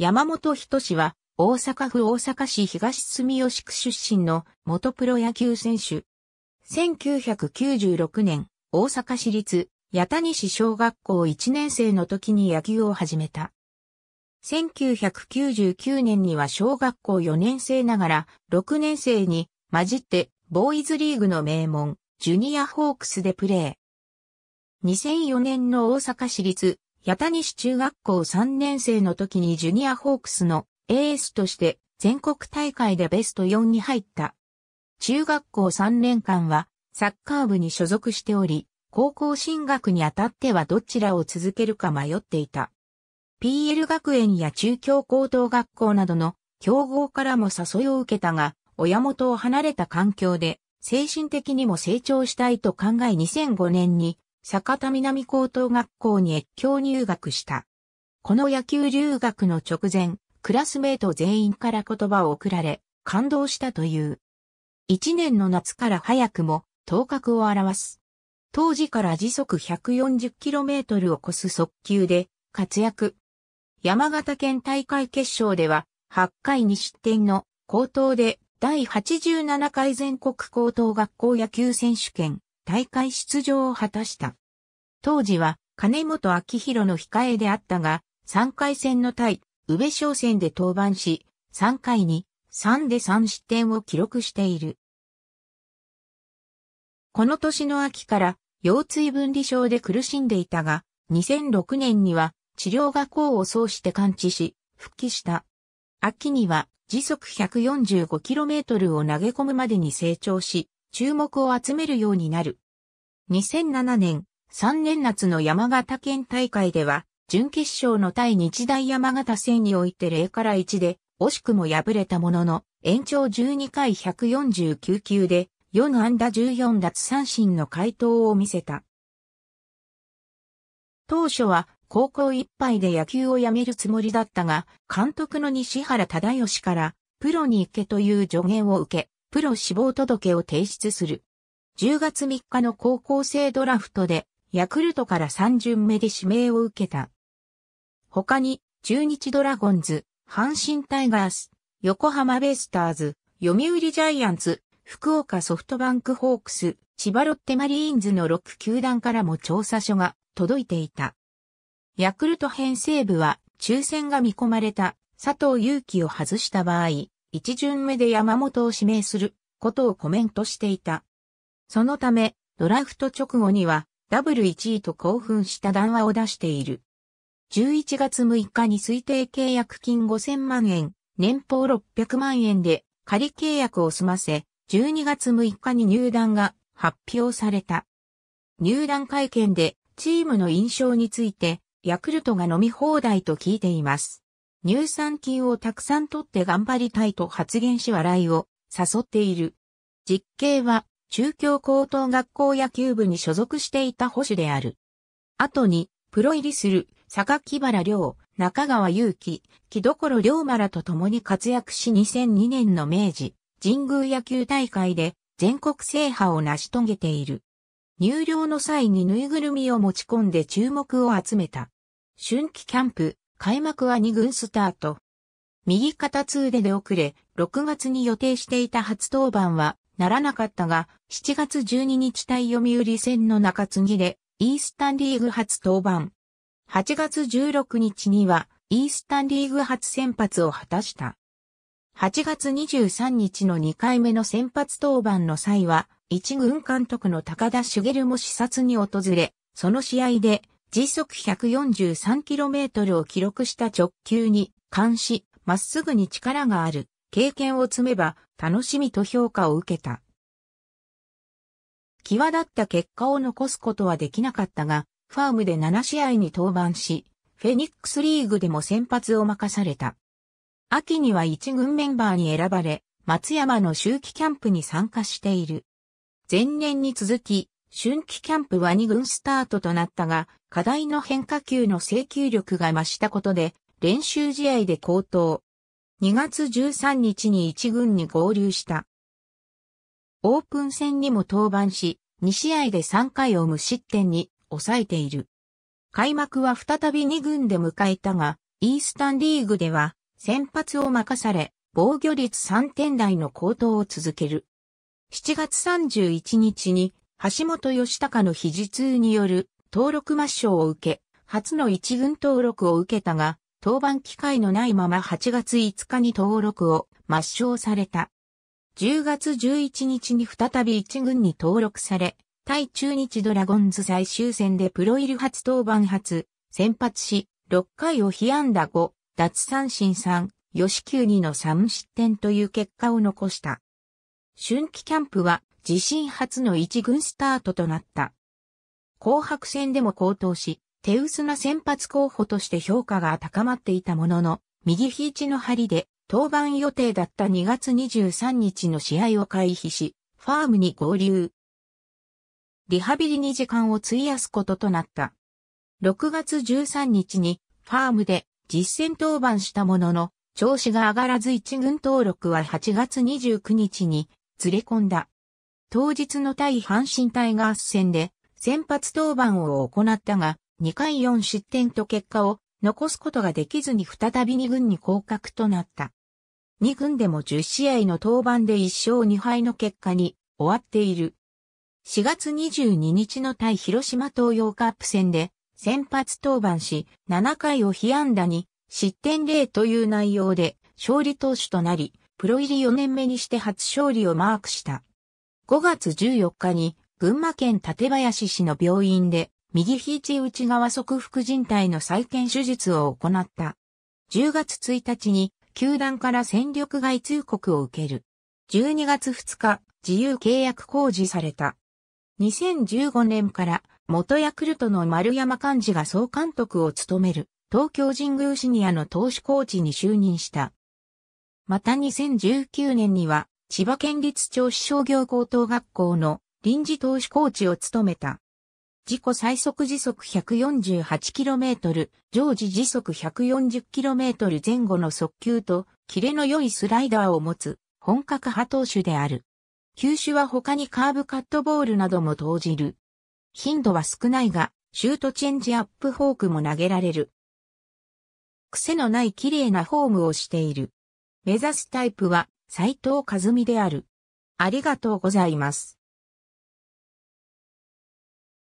山本人志は大阪府大阪市東住吉区出身の元プロ野球選手。1996年、大阪市立八谷市小学校1年生の時に野球を始めた。1999年には小学校4年生ながら6年生に混じってボーイズリーグの名門ジュニアホークスでプレー。2004年の大阪市立八谷市中学校3年生の時にジュニアホークスのエースとして全国大会でベスト4に入った。中学校3年間はサッカー部に所属しており、高校進学にあたってはどちらを続けるか迷っていた。PL 学園や中京高等学校などの競合からも誘いを受けたが、親元を離れた環境で精神的にも成長したいと考え2005年に坂田南高等学校に越境入学した。この野球留学の直前、クラスメート全員から言葉を送られ、感動したという。一年の夏から早くも頭角を表す。当時から時速 140km を超す速球で活躍。山形県大会決勝では8回に失点の高等で第87回全国高等学校野球選手権大会出場を果たした。当時は金本明宏の控えであったが、3回戦の対、宇部商戦で登板し、3回に3で3失点を記録している。この年の秋から腰椎分離症で苦しんでいたが、2006年には治療が功を奏して完治し、復帰した。秋には時速 145km を投げ込むまでに成長し、注目を集めるようになる。2007年、3年夏の山形県大会では、準決勝の対日大山形戦において0から1で、惜しくも敗れたものの、延長12回149球で、4安打14奪三振の回答を見せた。当初は高校いっぱいで野球を辞めるつもりだったが、監督の西原忠義から、プロに行けという助言を受け、プロ志望届を提出する。10月3日の高校生ドラフトで、ヤクルトから3巡目で指名を受けた。他に、中日ドラゴンズ、阪神タイガース、横浜ベイスターズ、読売ジャイアンツ、福岡ソフトバンクホークス、千葉ロッテマリーンズの6球団からも調査書が届いていた。ヤクルト編成部は抽選が見込まれた佐藤祐樹を外した場合、一巡目で山本を指名することをコメントしていた。そのため、ドラフト直後にはダブル1位と興奮した談話を出している。11月6日に推定契約金5000万円、年俸600万円で仮契約を済ませ、12月6日に入団が発表された。入団会見でチームの印象について、ヤクルトが飲み放題と聞いています。乳酸菌をたくさん取って頑張りたいと発言し笑いを誘っている。実刑は中京高等学校野球部に所属していた保守である。後にプロ入りする榊原良、中川祐希、木所良馬らと共に活躍し2002年の明治神宮野球大会で全国制覇を成し遂げている。入寮の際にぬいぐるみを持ち込んで注目を集めた。春季キャンプ、開幕は2軍スタート。右肩痛で出遅れ、6月に予定していた初登板はならなかったが、7月12日対読売戦の中継ぎで、イースタンリーグ初登板。8月16日には、イースタンリーグ初先発を果たした。8月23日の2回目の先発登板の際は、一軍監督の高田茂も視察に訪れ、その試合で時速 143km を記録した直球に監視、まっすぐに力がある、経験を積めば楽しみと評価を受けた。際立った結果を残すことはできなかったが、ファームで7試合に登板し、フェニックスリーグでも先発を任された。秋には一軍メンバーに選ばれ、松山の秋季キャンプに参加している。前年に続き、春季キャンプは2軍スタートとなったが、課題の変化球の制球力が増したことで、練習試合で高騰。2月13日に1軍に合流した。オープン戦にも登板し、2試合で3回を無失点に抑えている。開幕は再び2軍で迎えたが、イースタンリーグでは先発を任され、防御率3点台の高騰を続ける。7月31日に橋本義孝の肘痛による登録抹消を受け、初の一軍登録を受けたが、登板機会のないまま8月5日に登録を抹消された。10月11日に再び一軍に登録され、対中日ドラゴンズ最終戦でプロイル初登板初、先発し、6回を被安打5、奪三振3、吉球2の3失点という結果を残した。春季キャンプは自身初の一軍スタートとなった。紅白戦でも高騰し、手薄な先発候補として評価が高まっていたものの、右肘の張りで登板予定だった2月23日の試合を回避し、ファームに合流。リハビリに時間を費やすこととなった。6月13日にファームで実戦登板したものの、調子が上がらず一軍登録は8月29日にずれ込んだ。当日の対阪神タイガース戦で先発登板を行ったが、2回4失点と結果を残すことができずに再び2軍に降格となった。2軍でも10試合の登板で1勝2敗の結果に終わっている。4月22日の対広島東洋カップ戦で先発登板し7回を被安打に失点0という内容で勝利投手となり、プロ入り4年目にして初勝利をマークした。5月14日に群馬県館林市の病院で右肘内側側副靭帯の再建手術を行った。10月1日に球団から戦力外通告を受ける。12月2日、自由契約工事された。2015年から元ヤクルトの丸山幹事が総監督を務める東京神宮シニアの投手コーチに就任した。また2019年には千葉県立銚子商業高等学校の臨時投手コーチを務めた。自己最速時速 148km、常時時速 140km 前後の速球と、キレの良いスライダーを持つ、本格派投手である。球種は他にカーブカットボールなども投じる。頻度は少ないが、シュートチェンジアップフォークも投げられる。癖のない綺麗なフォームをしている。目指すタイプは、斎藤和美である。ありがとうございます。